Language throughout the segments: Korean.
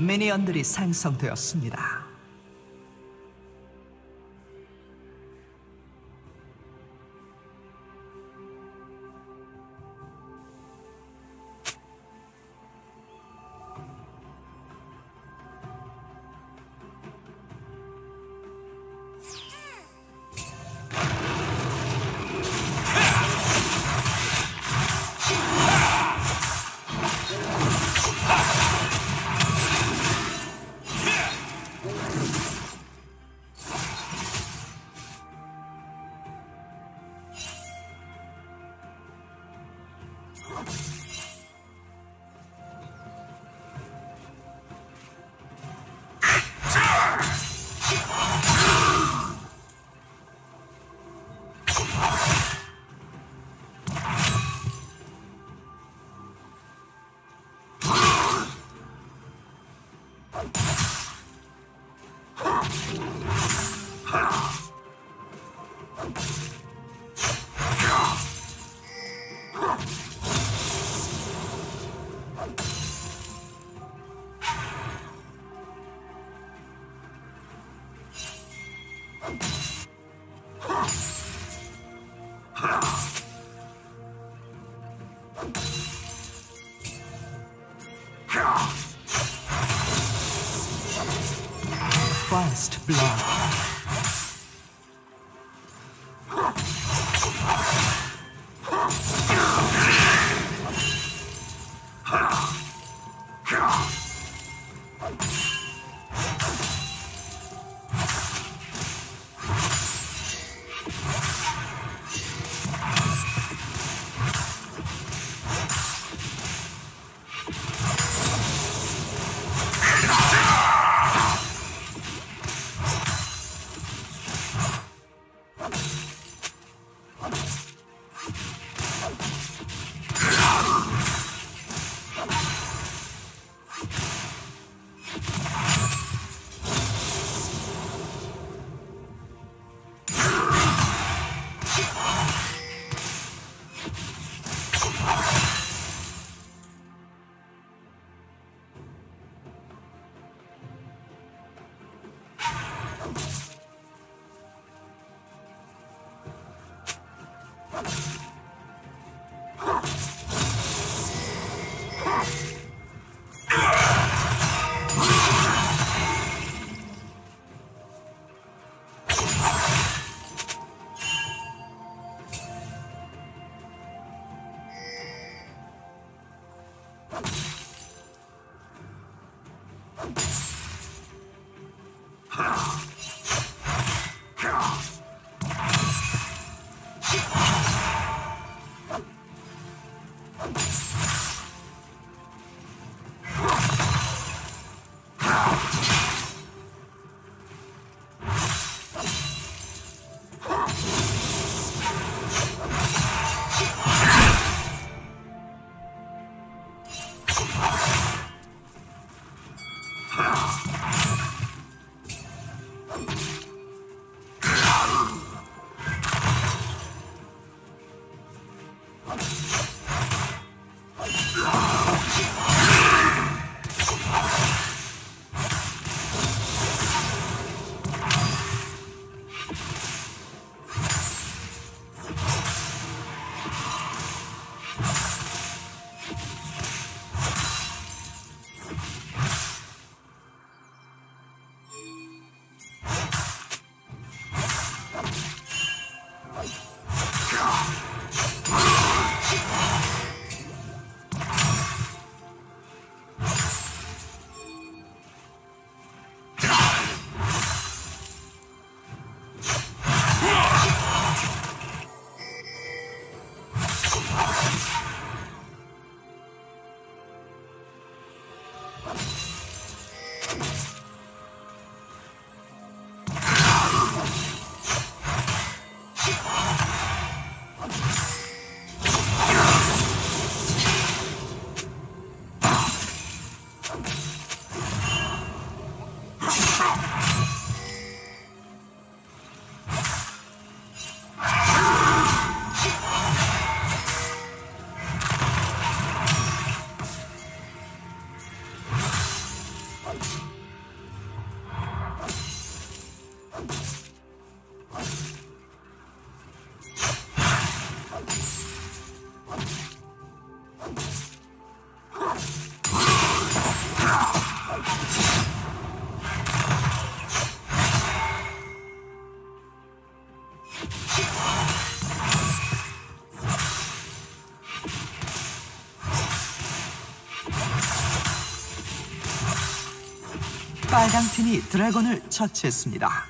미니언들이 생성되었습니다. 빨강 팀이 드래곤을 처치했습니다.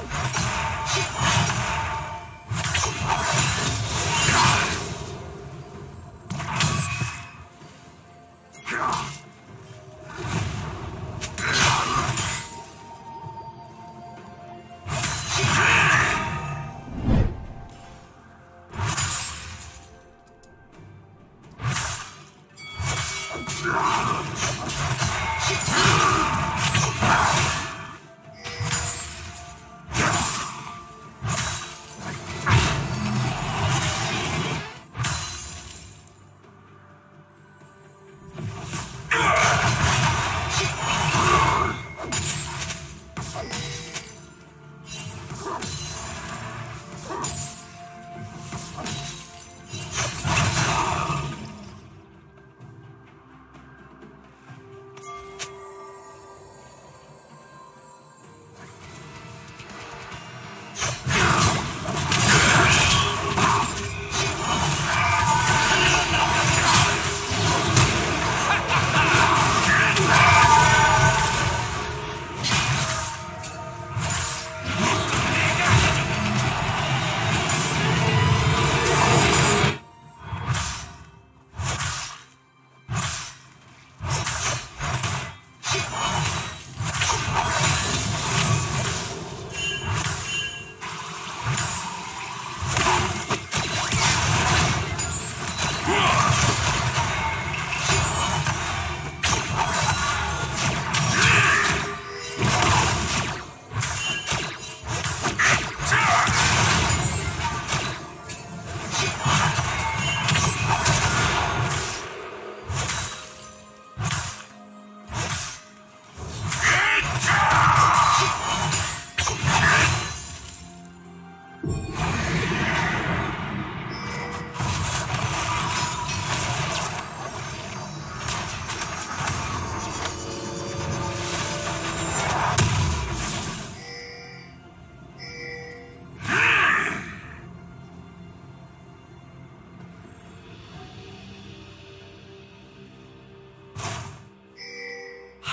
Oh,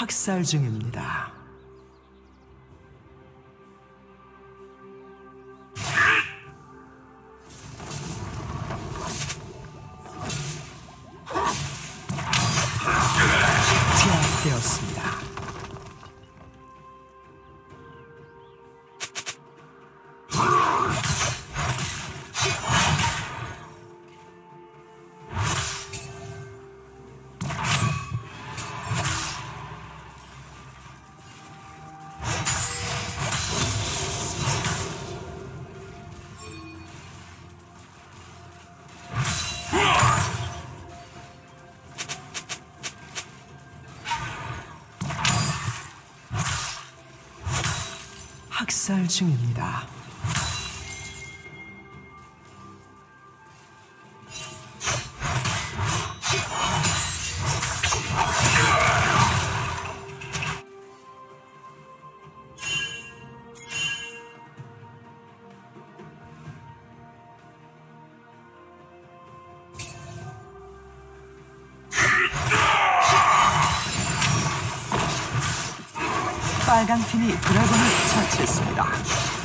학살 중입니다. 학살 중입니다. 빨간 팀이 드래곤을 처치했습니다.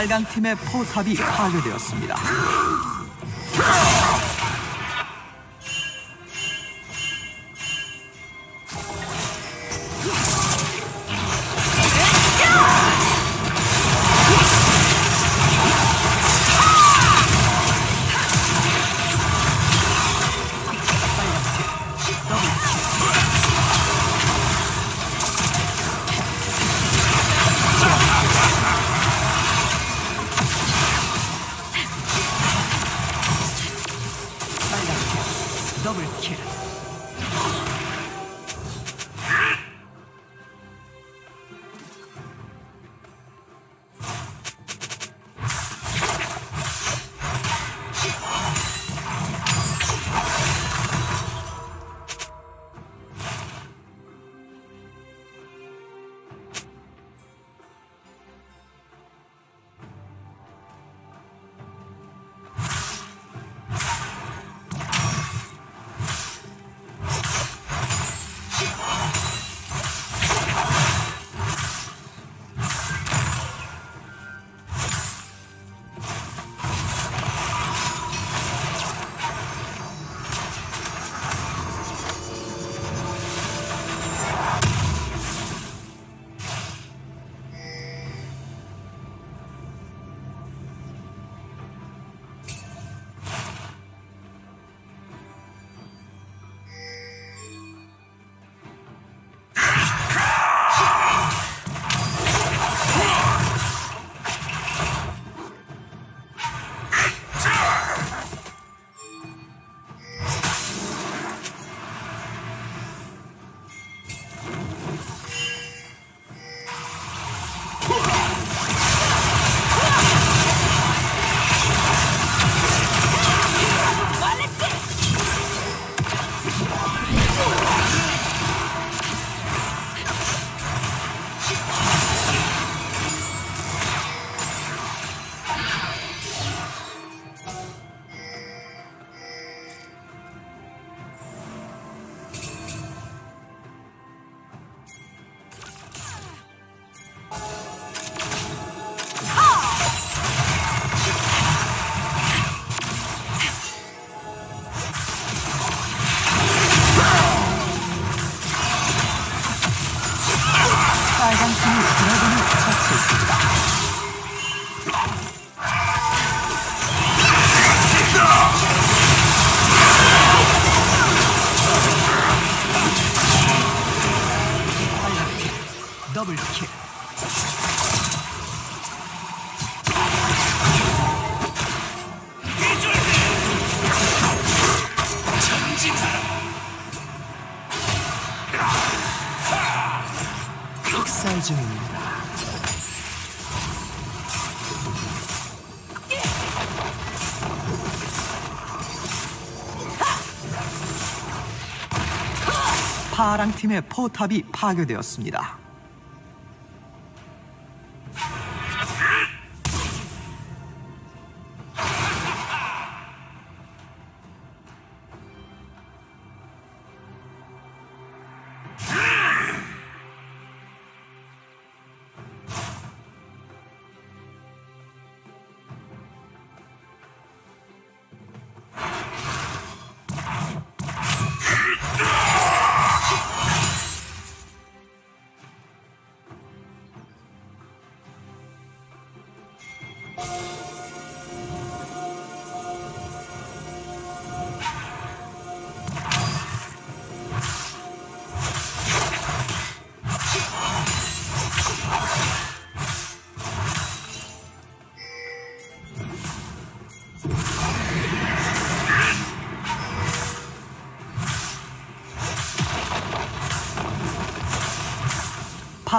빨간 팀의 포탑이 파괴되었습니다. ぶっ切る I want you to 팀의 포탑이 파괴되었습니다.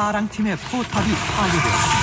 파랑 팀의 포탑이 파괴되었습니다.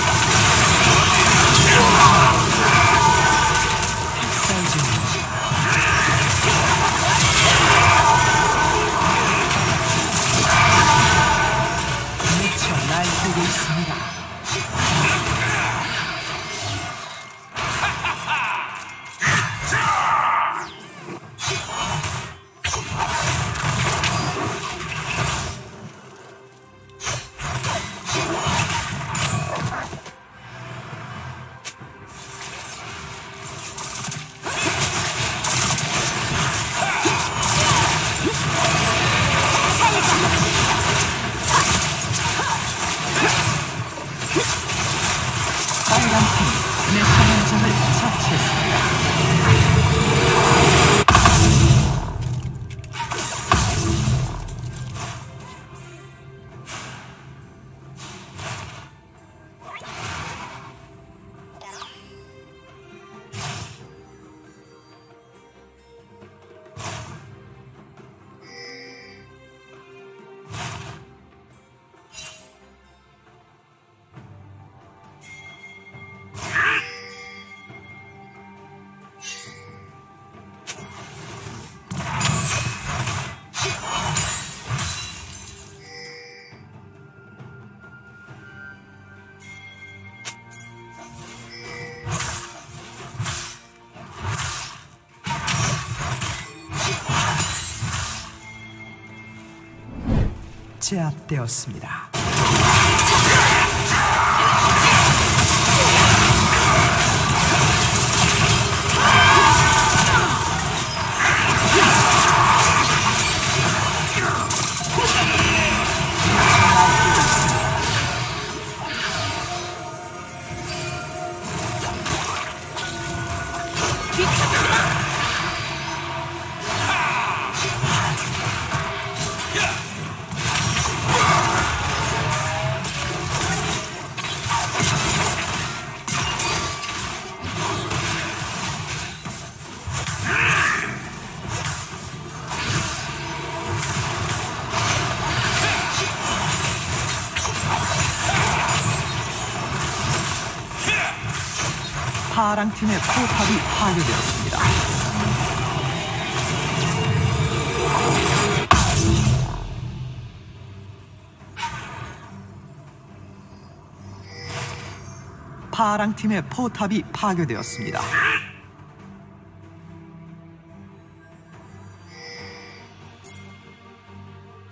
제압되었습니다. 팀의 포탑이 파괴되었습니다. 파랑 팀의 포탑이 파괴되었습니다.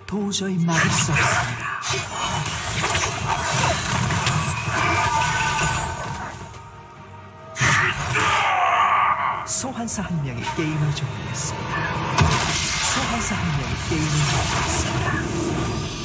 도저히 막을 수 없습니다. 소환사 한 명이 게임을 종료했습니다. 소환사 한 명이 게임을 종료했습니다.